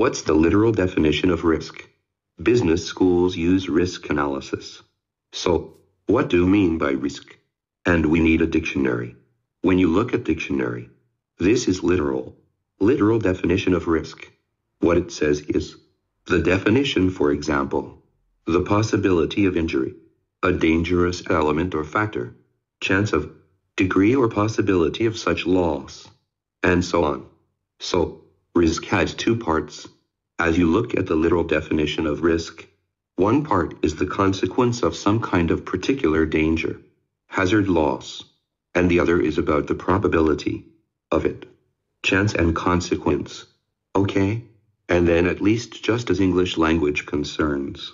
What's the literal definition of risk? Business schools use risk analysis. So, what do you mean by risk? And we need a dictionary. When you look at dictionary, this is literal. Literal definition of risk. What it says is the definition, for example, the possibility of injury, a dangerous element or factor, chance of, degree or possibility of such loss, and so on. So, risk has two parts. As you look at the literal definition of risk, one part is the consequence of some kind of particular danger, hazard loss, and the other is about the probability of it, chance and consequence. Okay? And then at least just as English language concerns.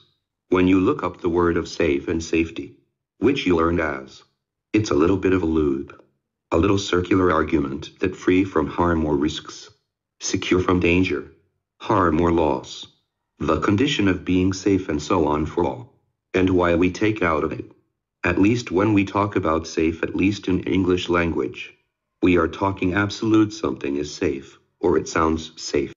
When you look up the word of safe and safety, which you learned as, it's a little bit of a loop, a little circular argument that free from harm or risks, secure from danger, harm or loss, the condition of being safe and so on for all, and why we take out of it. At least when we talk about safe, at least in English language, we are talking absolute something is safe, or it sounds safe.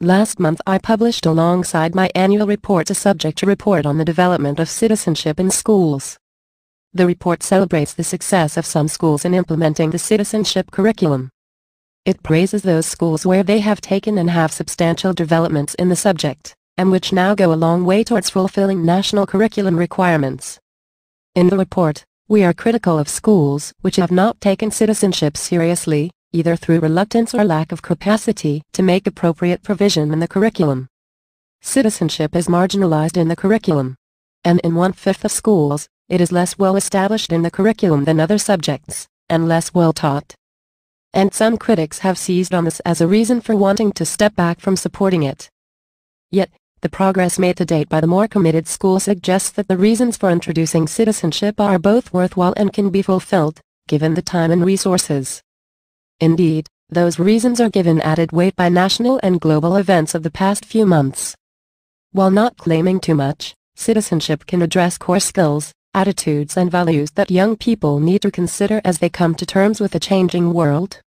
Last month I published alongside my annual report a subject report on the development of citizenship in schools. The report celebrates the success of some schools in implementing the citizenship curriculum. It praises those schools where they have taken and have substantial developments in the subject, and which now go a long way towards fulfilling national curriculum requirements. In the report, we are critical of schools which have not taken citizenship seriously, either through reluctance or lack of capacity to make appropriate provision in the curriculum. Citizenship is marginalized in the curriculum. And in one-fifth of schools, it is less well established in the curriculum than other subjects, and less well taught. And some critics have seized on this as a reason for wanting to step back from supporting it. Yet, the progress made to date by the more committed school suggests that the reasons for introducing citizenship are both worthwhile and can be fulfilled, given the time and resources. Indeed, those reasons are given added weight by national and global events of the past few months. While not claiming too much, citizenship can address core skills, attitudes and values that young people need to consider as they come to terms with a changing world.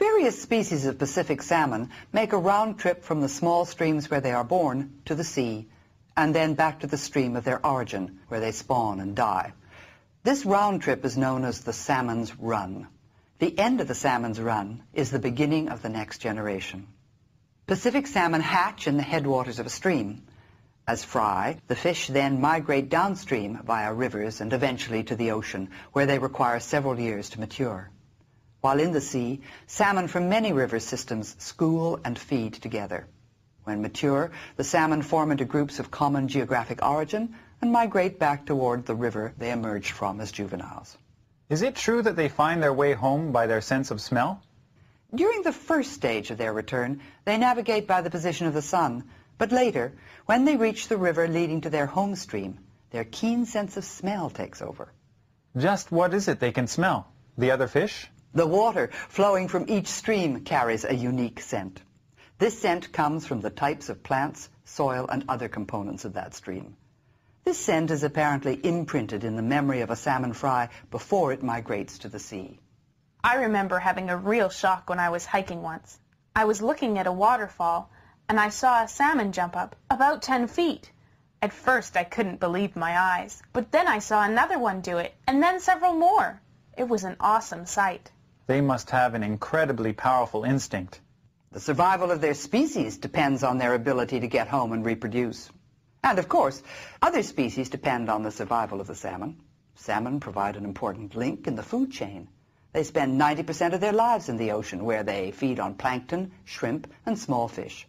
Various species of Pacific salmon make a round trip from the small streams where they are born to the sea, and then back to the stream of their origin, where they spawn and die. This round trip is known as the salmon's run. The end of the salmon's run is the beginning of the next generation. Pacific salmon hatch in the headwaters of a stream. As fry, the fish then migrate downstream via rivers and eventually to the ocean, where they require several years to mature. While in the sea, salmon from many river systems school and feed together. When mature, the salmon form into groups of common geographic origin and migrate back toward the river they emerged from as juveniles. Is it true that they find their way home by their sense of smell? During the first stage of their return, they navigate by the position of the sun, but later, when they reach the river leading to their home stream, their keen sense of smell takes over. Just what is it they can smell? The other fish? The water flowing from each stream carries a unique scent. This scent comes from the types of plants, soil, and other components of that stream. This scent is apparently imprinted in the memory of a salmon fry before it migrates to the sea. I remember having a real shock when I was hiking once. I was looking at a waterfall, and I saw a salmon jump up, about 10 feet. At first I couldn't believe my eyes, but then I saw another one do it, and then several more. It was an awesome sight. They must have an incredibly powerful instinct. The survival of their species depends on their ability to get home and reproduce. And of course, other species depend on the survival of the salmon. Salmon provide an important link in the food chain. They spend 90% of their lives in the ocean where they feed on plankton, shrimp, and small fish.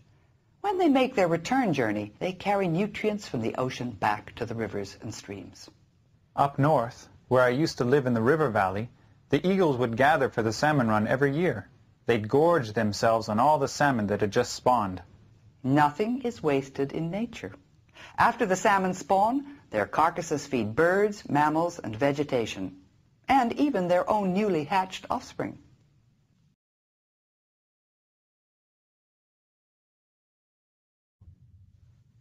When they make their return journey, they carry nutrients from the ocean back to the rivers and streams. Up north, where I used to live in the river valley, the eagles would gather for the salmon run every year. They'd gorge themselves on all the salmon that had just spawned. Nothing is wasted in nature. After the salmon spawn, their carcasses feed birds, mammals, and vegetation, and even their own newly hatched offspring.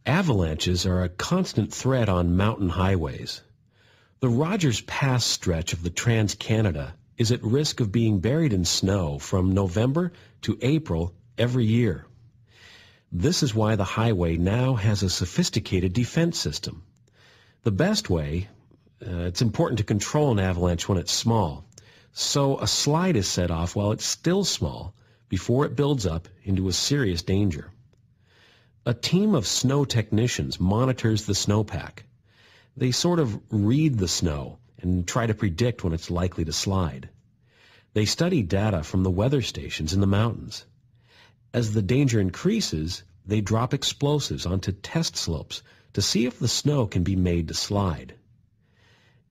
Avalanches are a constant threat on mountain highways. The Rogers Pass stretch of the Trans-Canada is at risk of being buried in snow from November to April every year. This is why the highway now has a sophisticated defense system. The best way, uh, it's important to control an avalanche when it's small. So a slide is set off while it's still small before it builds up into a serious danger. A team of snow technicians monitors the snowpack. They sort of read the snow and try to predict when it's likely to slide. They study data from the weather stations in the mountains. As the danger increases, they drop explosives onto test slopes to see if the snow can be made to slide.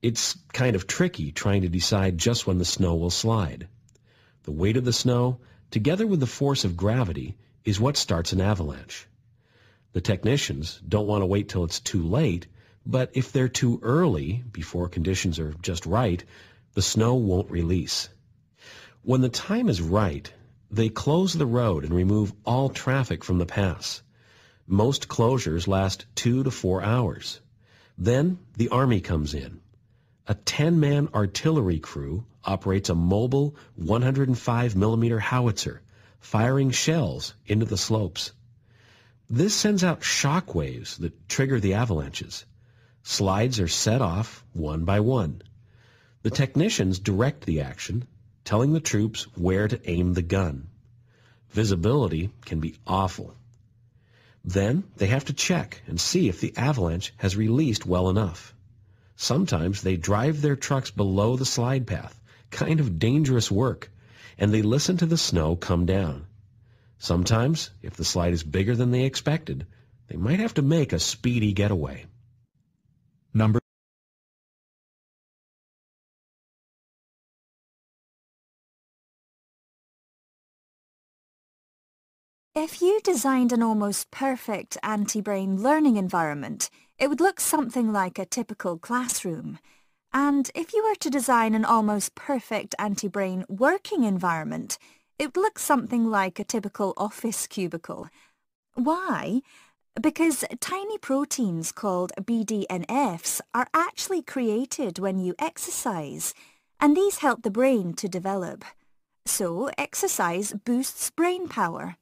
It's kind of tricky trying to decide just when the snow will slide. The weight of the snow, together with the force of gravity, is what starts an avalanche. The technicians don't want to wait till it's too late but if they're too early, before conditions are just right, the snow won't release. When the time is right, they close the road and remove all traffic from the pass. Most closures last two to four hours. Then the Army comes in. A 10-man artillery crew operates a mobile 105 millimeter howitzer, firing shells into the slopes. This sends out shock waves that trigger the avalanches. Slides are set off one by one. The technicians direct the action, telling the troops where to aim the gun. Visibility can be awful. Then they have to check and see if the avalanche has released well enough. Sometimes they drive their trucks below the slide path, kind of dangerous work, and they listen to the snow come down. Sometimes, if the slide is bigger than they expected, they might have to make a speedy getaway. Number If you designed an almost perfect anti-brain learning environment, it would look something like a typical classroom. And if you were to design an almost perfect anti-brain working environment, it would look something like a typical office cubicle. Why? Because tiny proteins called BDNFs are actually created when you exercise, and these help the brain to develop. So exercise boosts brain power.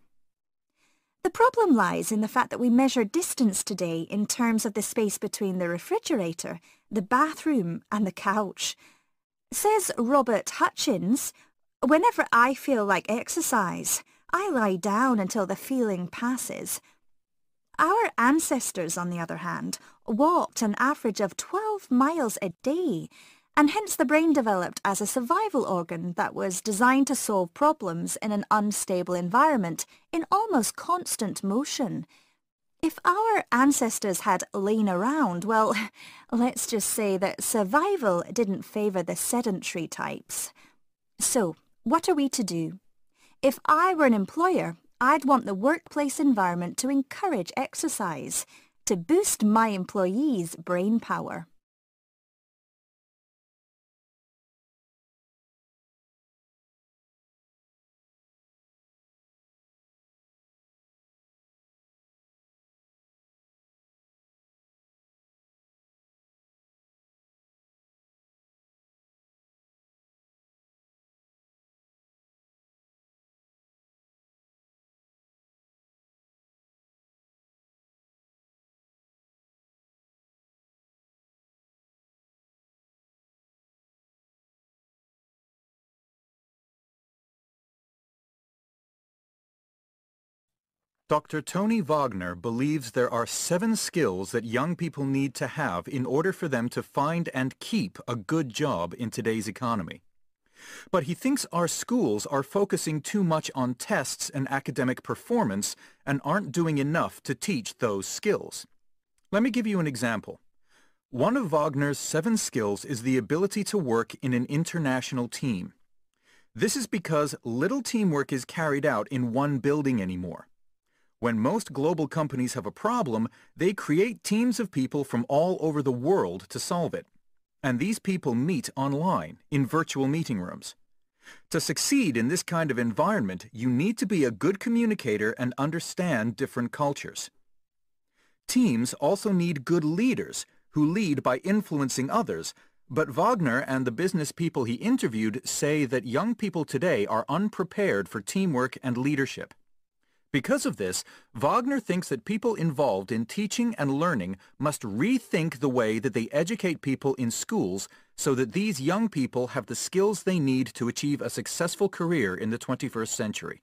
The problem lies in the fact that we measure distance today in terms of the space between the refrigerator, the bathroom and the couch. Says Robert Hutchins, whenever I feel like exercise, I lie down until the feeling passes. Our ancestors, on the other hand, walked an average of 12 miles a day, and hence the brain developed as a survival organ that was designed to solve problems in an unstable environment in almost constant motion. If our ancestors had lain around, well, let's just say that survival didn't favour the sedentary types. So, what are we to do? If I were an employer, I'd want the workplace environment to encourage exercise, to boost my employees' brain power. Dr. Tony Wagner believes there are seven skills that young people need to have in order for them to find and keep a good job in today's economy. But he thinks our schools are focusing too much on tests and academic performance and aren't doing enough to teach those skills. Let me give you an example. One of Wagner's seven skills is the ability to work in an international team. This is because little teamwork is carried out in one building anymore. When most global companies have a problem, they create teams of people from all over the world to solve it. And these people meet online, in virtual meeting rooms. To succeed in this kind of environment, you need to be a good communicator and understand different cultures. Teams also need good leaders who lead by influencing others, but Wagner and the business people he interviewed say that young people today are unprepared for teamwork and leadership. Because of this, Wagner thinks that people involved in teaching and learning must rethink the way that they educate people in schools so that these young people have the skills they need to achieve a successful career in the 21st century.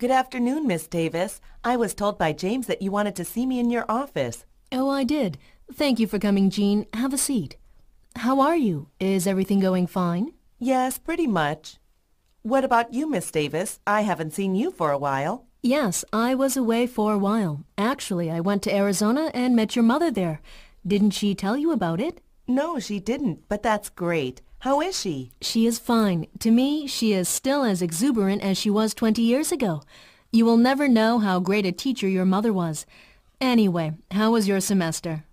Good afternoon, Miss Davis. I was told by James that you wanted to see me in your office. Oh, I did. Thank you for coming, Jean. Have a seat. How are you? Is everything going fine? Yes, pretty much. What about you, Miss Davis? I haven't seen you for a while. Yes, I was away for a while. Actually, I went to Arizona and met your mother there. Didn't she tell you about it? No, she didn't, but that's great. How is she? She is fine. To me, she is still as exuberant as she was 20 years ago. You will never know how great a teacher your mother was. Anyway, how was your semester?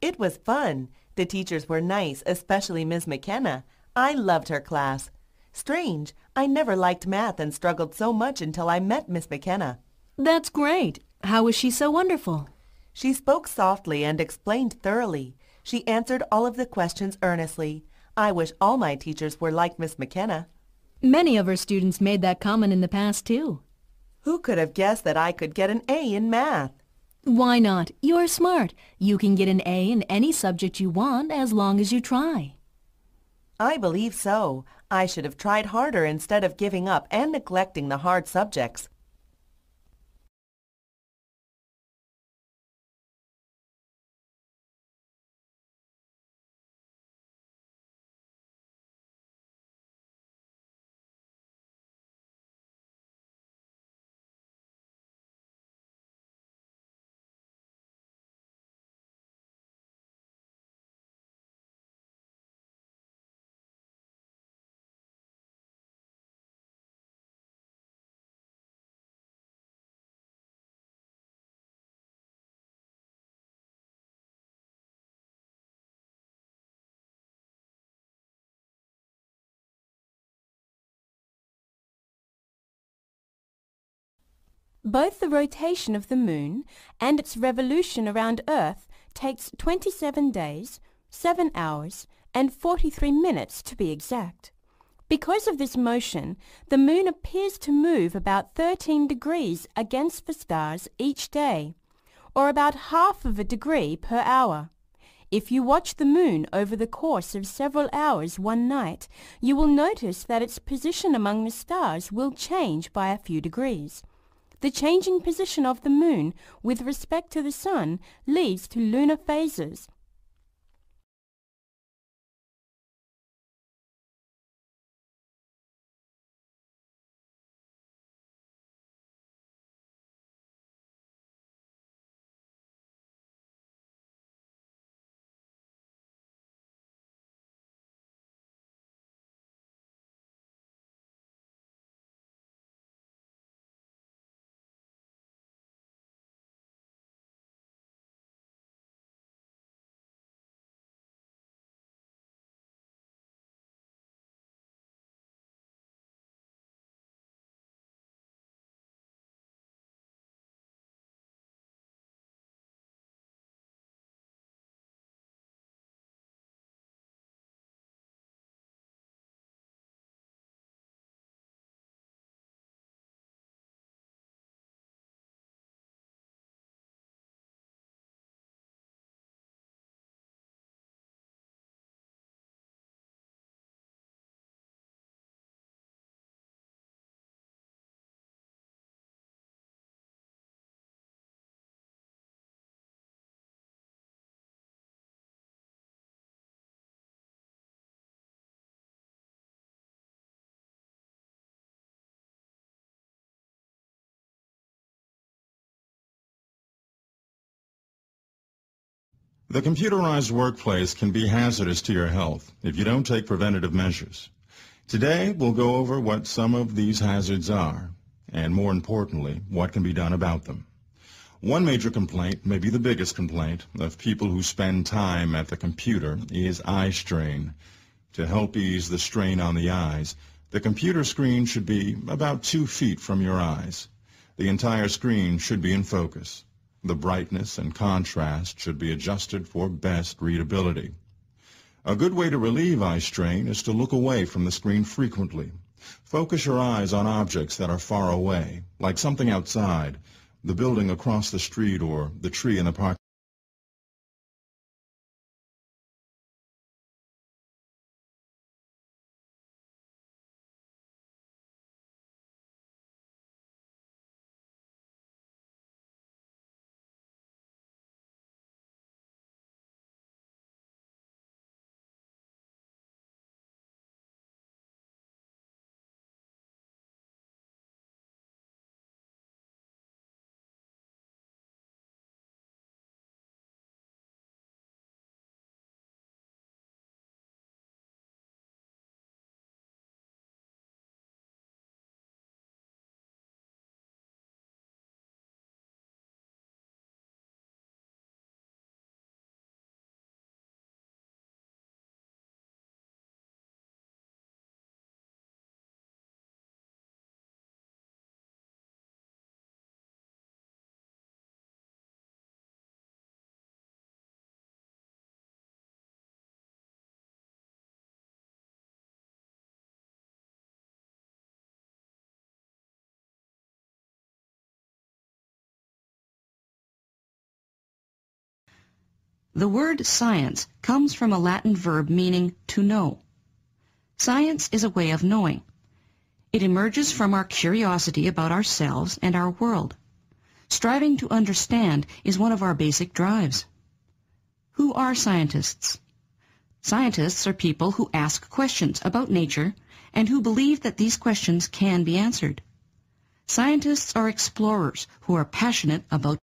It was fun. The teachers were nice, especially Miss McKenna. I loved her class. Strange, I never liked math and struggled so much until I met Miss McKenna. That's great. How was she so wonderful? She spoke softly and explained thoroughly. She answered all of the questions earnestly. I wish all my teachers were like Miss McKenna. Many of her students made that comment in the past, too. Who could have guessed that I could get an A in math? Why not? You're smart. You can get an A in any subject you want as long as you try. I believe so. I should have tried harder instead of giving up and neglecting the hard subjects. Both the rotation of the moon and its revolution around Earth takes 27 days, 7 hours, and 43 minutes to be exact. Because of this motion, the moon appears to move about 13 degrees against the stars each day, or about half of a degree per hour. If you watch the moon over the course of several hours one night, you will notice that its position among the stars will change by a few degrees. The changing position of the moon with respect to the sun leads to lunar phases. The computerized workplace can be hazardous to your health if you don't take preventative measures. Today, we'll go over what some of these hazards are, and more importantly, what can be done about them. One major complaint, maybe the biggest complaint, of people who spend time at the computer is eye strain. To help ease the strain on the eyes, the computer screen should be about two feet from your eyes. The entire screen should be in focus. The brightness and contrast should be adjusted for best readability. A good way to relieve eye strain is to look away from the screen frequently. Focus your eyes on objects that are far away, like something outside, the building across the street or the tree in the park. The word science comes from a Latin verb meaning to know. Science is a way of knowing. It emerges from our curiosity about ourselves and our world. Striving to understand is one of our basic drives. Who are scientists? Scientists are people who ask questions about nature and who believe that these questions can be answered. Scientists are explorers who are passionate about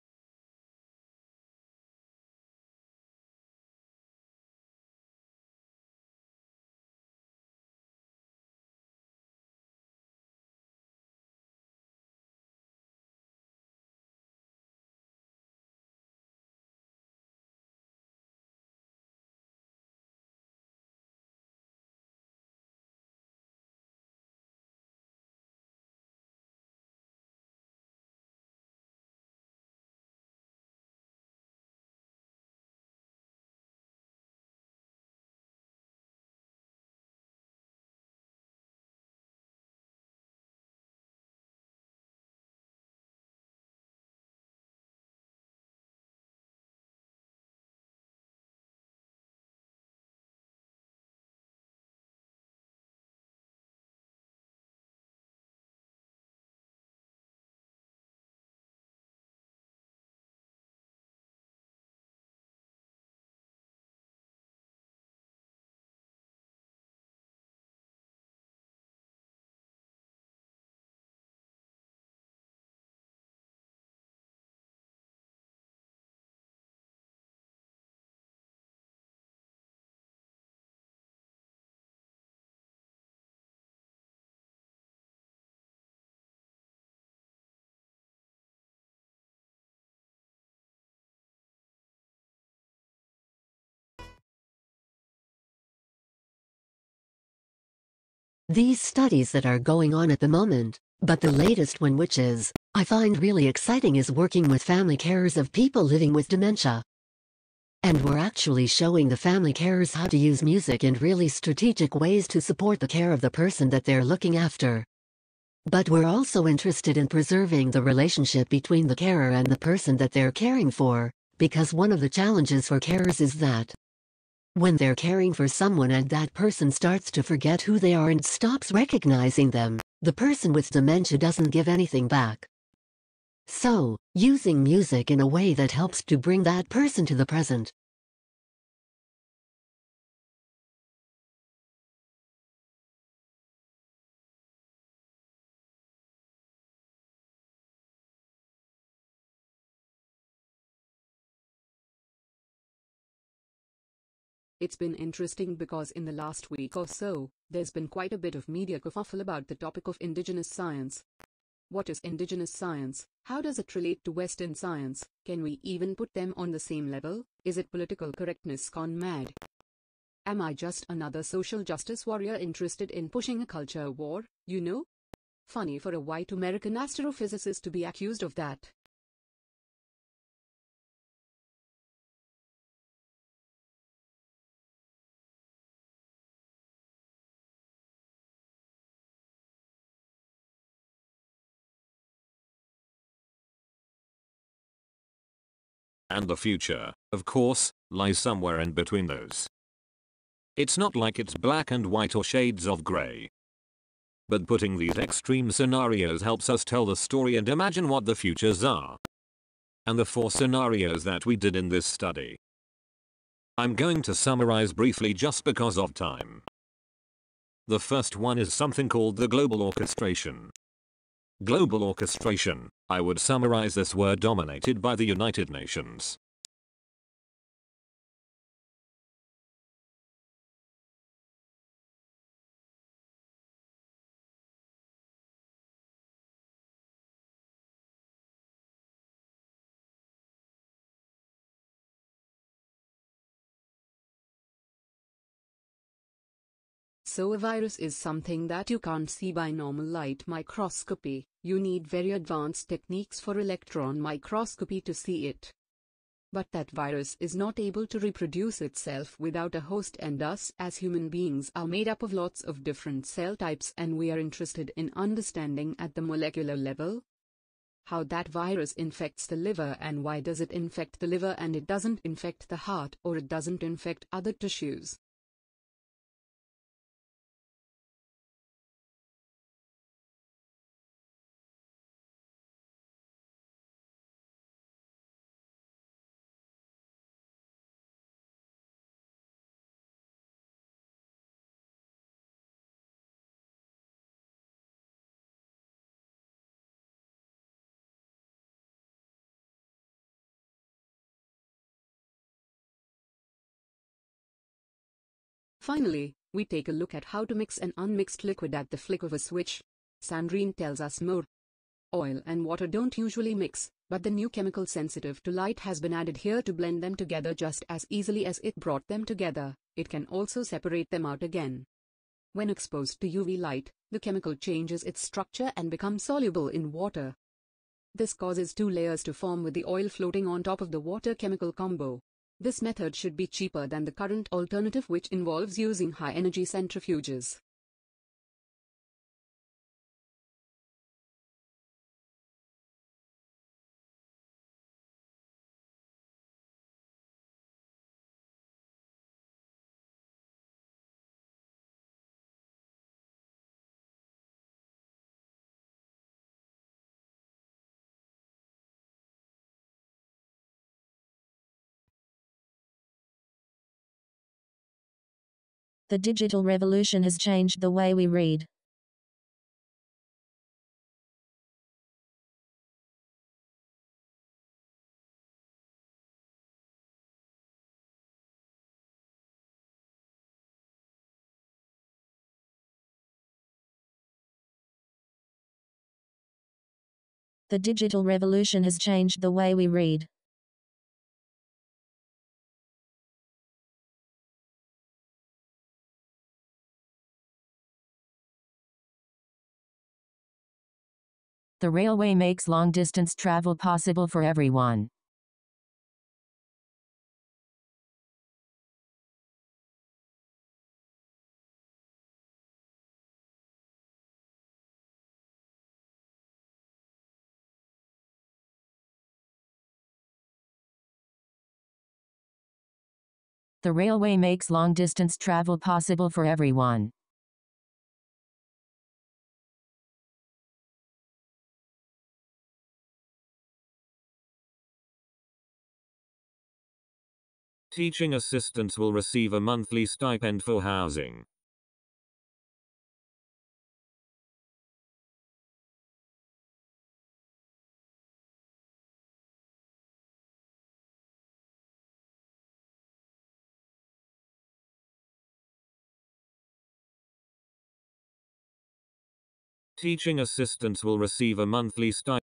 these studies that are going on at the moment, but the latest one which is, I find really exciting is working with family carers of people living with dementia. And we're actually showing the family carers how to use music in really strategic ways to support the care of the person that they're looking after. But we're also interested in preserving the relationship between the carer and the person that they're caring for, because one of the challenges for carers is that when they're caring for someone and that person starts to forget who they are and stops recognizing them, the person with dementia doesn't give anything back. So, using music in a way that helps to bring that person to the present. It's been interesting because in the last week or so, there's been quite a bit of media kerfuffle about the topic of indigenous science. What is indigenous science? How does it relate to Western science? Can we even put them on the same level? Is it political correctness gone mad? Am I just another social justice warrior interested in pushing a culture war, you know? Funny for a white American astrophysicist to be accused of that. And the future, of course, lies somewhere in between those. It's not like it's black and white or shades of grey. But putting these extreme scenarios helps us tell the story and imagine what the futures are. And the four scenarios that we did in this study. I'm going to summarize briefly just because of time. The first one is something called the global orchestration. Global orchestration, I would summarize this word dominated by the United Nations. So a virus is something that you can't see by normal light microscopy. You need very advanced techniques for electron microscopy to see it. But that virus is not able to reproduce itself without a host and us as human beings are made up of lots of different cell types and we are interested in understanding at the molecular level how that virus infects the liver and why does it infect the liver and it doesn't infect the heart or it doesn't infect other tissues. Finally, we take a look at how to mix an unmixed liquid at the flick of a switch. Sandrine tells us more. Oil and water don't usually mix, but the new chemical sensitive to light has been added here to blend them together just as easily as it brought them together. It can also separate them out again. When exposed to UV light, the chemical changes its structure and becomes soluble in water. This causes two layers to form with the oil floating on top of the water chemical combo. This method should be cheaper than the current alternative which involves using high-energy centrifuges. The digital revolution has changed the way we read. The digital revolution has changed the way we read. The railway makes long-distance travel possible for everyone. The railway makes long-distance travel possible for everyone. Teaching assistants will receive a monthly stipend for housing. Teaching assistants will receive a monthly stipend.